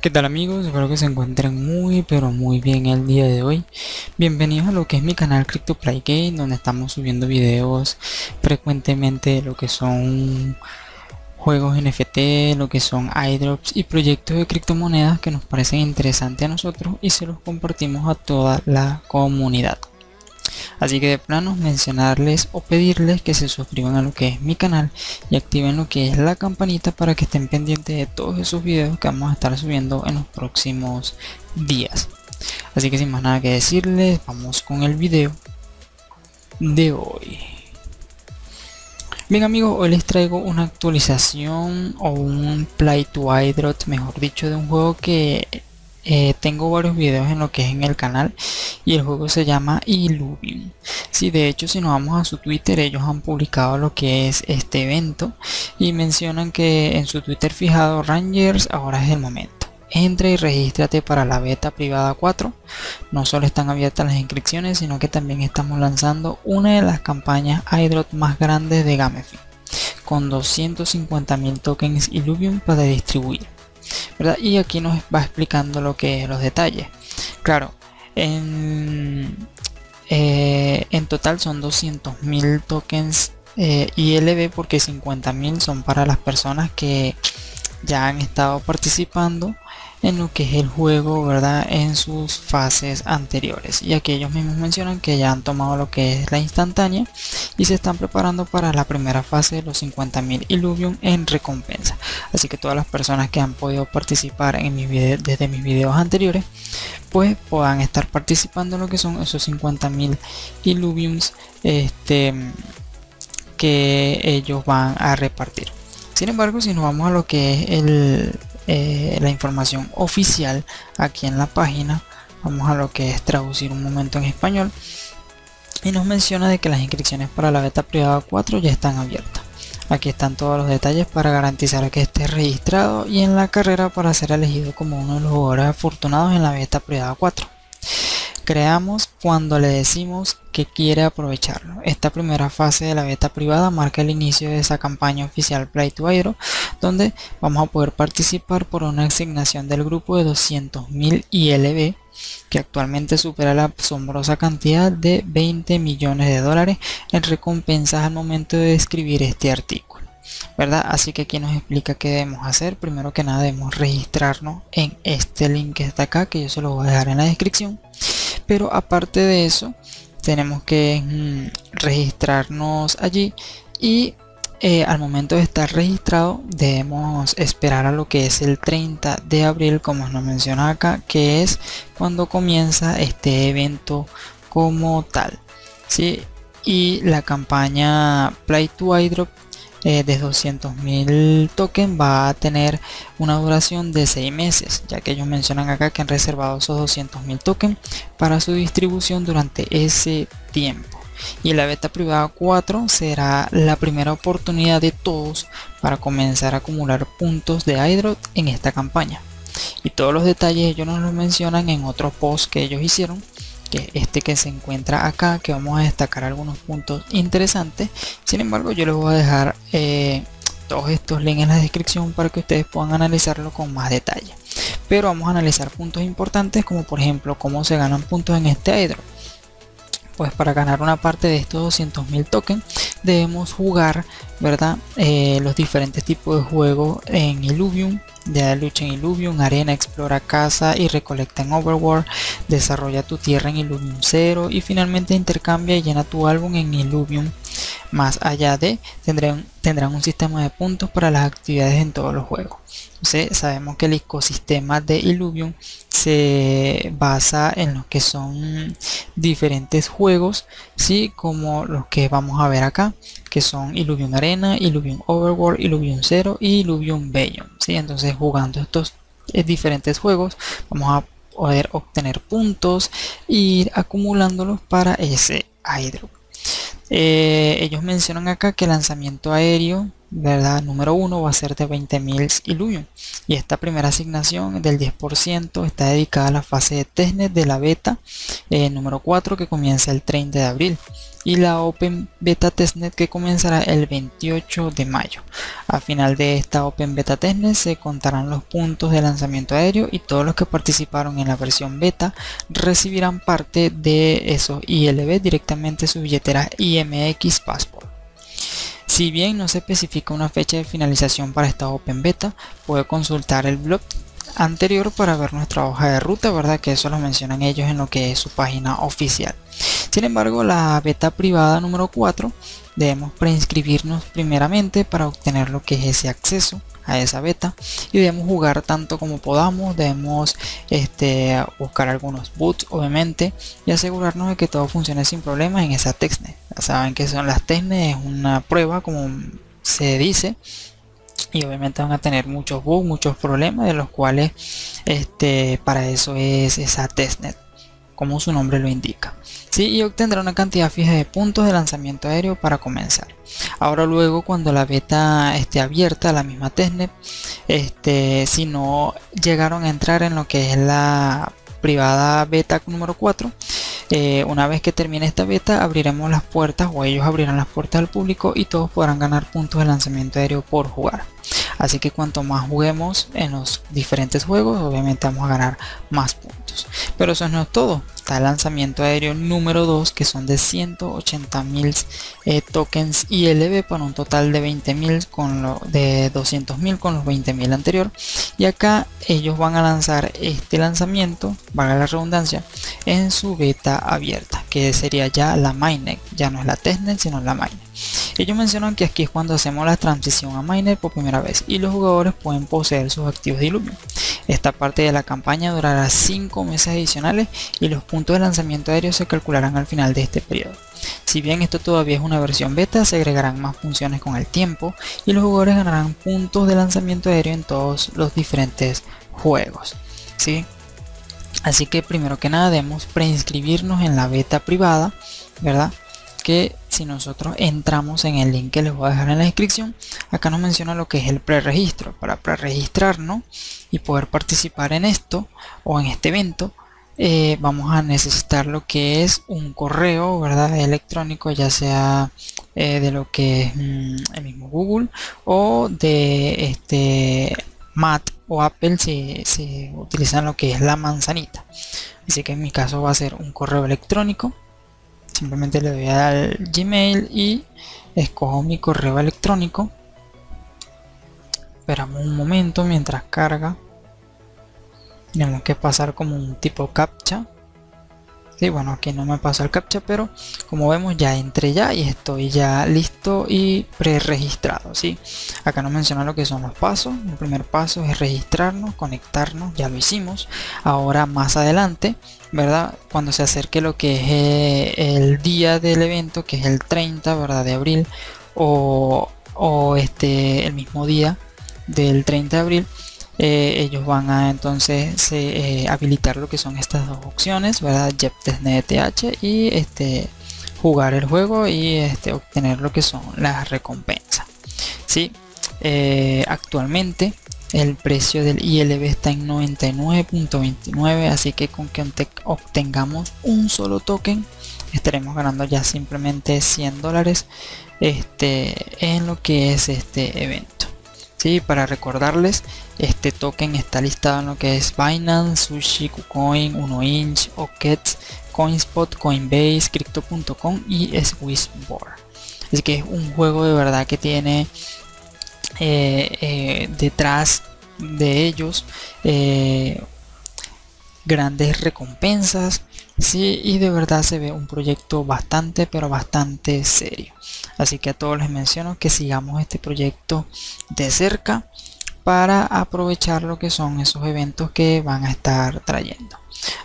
¿Qué tal amigos? Espero que se encuentren muy pero muy bien el día de hoy. Bienvenidos a lo que es mi canal CryptoPlay Game donde estamos subiendo videos frecuentemente de lo que son juegos NFT, lo que son iDrops y proyectos de criptomonedas que nos parecen interesantes a nosotros y se los compartimos a toda la comunidad. Así que de plano mencionarles o pedirles que se suscriban a lo que es mi canal y activen lo que es la campanita para que estén pendientes de todos esos videos que vamos a estar subiendo en los próximos días. Así que sin más nada que decirles, vamos con el video de hoy. Bien amigos, hoy les traigo una actualización o un play to mejor dicho, de un juego que eh, tengo varios videos en lo que es en el canal y el juego se llama Illuvium. Si de hecho si nos vamos a su Twitter ellos han publicado lo que es este evento y mencionan que en su Twitter fijado Rangers ahora es el momento. Entra y regístrate para la beta privada 4. No solo están abiertas las inscripciones, sino que también estamos lanzando una de las campañas iDrop más grandes de Gamefy, con 250.000 tokens Illuvium para distribuir. Y aquí nos va explicando lo que los detalles. Claro, en, eh, en total son 200.000 tokens eh, ILB porque 50.000 son para las personas que ya han estado participando en lo que es el juego, ¿verdad? En sus fases anteriores. Y aquí ellos mismos mencionan que ya han tomado lo que es la instantánea y se están preparando para la primera fase de los 50.000 Illuvium en recompensa. Así que todas las personas que han podido participar en mis videos, desde mis videos anteriores, pues puedan estar participando en lo que son esos 50.000 Illuviums este, que ellos van a repartir. Sin embargo, si nos vamos a lo que es eh, la información oficial aquí en la página vamos a lo que es traducir un momento en español y nos menciona de que las inscripciones para la beta privada 4 ya están abiertas aquí están todos los detalles para garantizar que esté registrado y en la carrera para ser elegido como uno de los jugadores afortunados en la beta privada 4 creamos cuando le decimos que quiere aprovecharlo. Esta primera fase de la beta privada marca el inicio de esa campaña oficial Play to Aero, donde vamos a poder participar por una asignación del grupo de 200.000 ILB, que actualmente supera la asombrosa cantidad de 20 millones de dólares en recompensas al momento de escribir este artículo. ¿verdad? Así que aquí nos explica qué debemos hacer. Primero que nada debemos registrarnos en este link que está acá, que yo se lo voy a dejar en la descripción pero aparte de eso tenemos que mm, registrarnos allí y eh, al momento de estar registrado debemos esperar a lo que es el 30 de abril como nos menciona acá que es cuando comienza este evento como tal ¿sí? y la campaña play to iDrop eh, de 200.000 tokens va a tener una duración de 6 meses ya que ellos mencionan acá que han reservado esos 200.000 tokens para su distribución durante ese tiempo y la beta privada 4 será la primera oportunidad de todos para comenzar a acumular puntos de iDrop en esta campaña. Y todos los detalles ellos nos los mencionan en otro post que ellos hicieron que este que se encuentra acá que vamos a destacar algunos puntos interesantes. Sin embargo yo les voy a dejar eh, todos estos links en la descripción para que ustedes puedan analizarlo con más detalle. Pero vamos a analizar puntos importantes como por ejemplo cómo se ganan puntos en este airdrop pues para ganar una parte de estos 200.000 tokens debemos jugar verdad eh, los diferentes tipos de juegos en Illuvium de lucha en Illuvium, arena, explora casa y recolecta en Overworld, desarrolla tu tierra en Illuvium 0 y finalmente intercambia y llena tu álbum en Illuvium. Más allá de, tendrán, tendrán un sistema de puntos para las actividades en todos los juegos. Entonces, sabemos que el ecosistema de Illuvium se basa en lo que son diferentes juegos, ¿sí? como los que vamos a ver acá, que son Illuvium Arena, Illuvium Overworld, Illuvium 0 y Illuvium Beyond. ¿sí? Entonces jugando estos eh, diferentes juegos vamos a poder obtener puntos e ir acumulándolos para ese Hydro. Eh, ellos mencionan acá que el lanzamiento aéreo verdad número uno va a ser de 20.000 Illuvium y esta primera asignación del 10% está dedicada a la fase de testnet de la beta eh, número 4 que comienza el 30 de abril y la Open Beta Testnet que comenzará el 28 de mayo. A final de esta Open Beta Testnet se contarán los puntos de lanzamiento aéreo y todos los que participaron en la versión beta recibirán parte de esos ILB directamente su billetera IMX Passport. Si bien no se especifica una fecha de finalización para esta Open Beta, puede consultar el blog anterior para ver nuestra hoja de ruta, ¿verdad? Que eso lo mencionan ellos en lo que es su página oficial. Sin embargo, la beta privada número 4 debemos preinscribirnos primeramente para obtener lo que es ese acceso a esa beta y debemos jugar tanto como podamos debemos este, buscar algunos boots obviamente y asegurarnos de que todo funcione sin problemas en esa testnet ya saben que son las testnet es una prueba como se dice y obviamente van a tener muchos bugs, muchos problemas de los cuales este, para eso es esa testnet, como su nombre lo indica. ¿sí? Y obtendrá una cantidad fija de puntos de lanzamiento aéreo para comenzar. Ahora luego cuando la beta esté abierta, la misma testnet, este, si no llegaron a entrar en lo que es la privada beta número 4, eh, una vez que termine esta beta abriremos las puertas o ellos abrirán las puertas al público y todos podrán ganar puntos de lanzamiento aéreo por jugar. Así que cuanto más juguemos en los diferentes juegos, obviamente vamos a ganar más puntos. Pero eso no es todo. Está el lanzamiento aéreo número 2 que son de 180 mil eh, tokens ILB para un total de 20 mil con lo de 200 mil con los 20 mil anterior. Y acá ellos van a lanzar este lanzamiento, valga la redundancia, en su beta abierta, que sería ya la mainnet, ya no es la testnet sino la mainnet. Ellos mencionan que aquí es cuando hacemos la transición a miner por primera vez y los jugadores pueden poseer sus activos de Illuvium. Esta parte de la campaña durará 5 meses adicionales y los puntos de lanzamiento aéreo se calcularán al final de este periodo. Si bien esto todavía es una versión beta, se agregarán más funciones con el tiempo y los jugadores ganarán puntos de lanzamiento aéreo en todos los diferentes juegos. ¿sí? Así que primero que nada debemos preinscribirnos en la beta privada, ¿verdad? que si nosotros entramos en el link que les voy a dejar en la descripción, acá nos menciona lo que es el preregistro. Para preregistrarnos y poder participar en esto o en este evento, eh, vamos a necesitar lo que es un correo verdad electrónico ya sea eh, de lo que es mm, el mismo Google o de este Mac o Apple si, si utilizan lo que es la manzanita. Así que en mi caso va a ser un correo electrónico. Simplemente le doy al gmail y escojo mi correo electrónico. Esperamos un momento mientras carga. Tenemos que pasar como un tipo captcha Sí, bueno, aquí no me pasa el captcha, pero como vemos ya entré ya y estoy ya listo y pre-registrado, ¿sí? Acá nos menciona lo que son los pasos. El primer paso es registrarnos, conectarnos, ya lo hicimos. Ahora más adelante, ¿verdad? Cuando se acerque lo que es eh, el día del evento, que es el 30, ¿verdad? De abril o, o este, el mismo día del 30 de abril, eh, ellos van a entonces eh, habilitar lo que son estas dos opciones, ¿verdad? JetNetH y este jugar el juego y este, obtener lo que son las recompensas. ¿sí? Eh, actualmente el precio del ILB está en 99.29 así que con que obtengamos un solo token estaremos ganando ya simplemente 100 dólares este, en lo que es este evento ¿sí? Para recordarles, este token está listado en lo que es Binance, Sushi, KuCoin, 1inch, Okets, Coinspot, Coinbase, Crypto.com y Swissboard. Así que es un juego de verdad que tiene eh, eh, detrás de ellos eh, grandes recompensas. Sí y de verdad se ve un proyecto bastante pero bastante serio. Así que a todos les menciono que sigamos este proyecto de cerca para aprovechar lo que son esos eventos que van a estar trayendo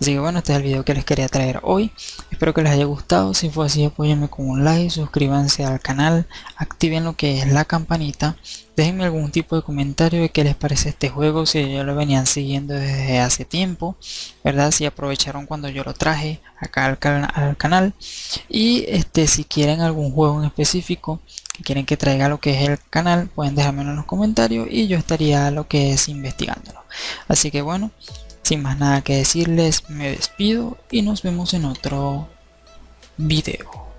así que bueno este es el video que les quería traer hoy. Espero que les haya gustado. Si fue así apóyenme con un like suscríbanse al canal activen lo que es la campanita. Déjenme algún tipo de comentario de qué les parece este juego si ya lo venían siguiendo desde hace tiempo verdad si aprovecharon cuando yo lo traje acá al, canal. Y este si quieren algún juego en específico que quieren que traiga lo que es el canal pueden dejármelo en los comentarios y yo estaría lo que es investigándolo así que bueno sin más nada que decirles me despido y nos vemos en otro video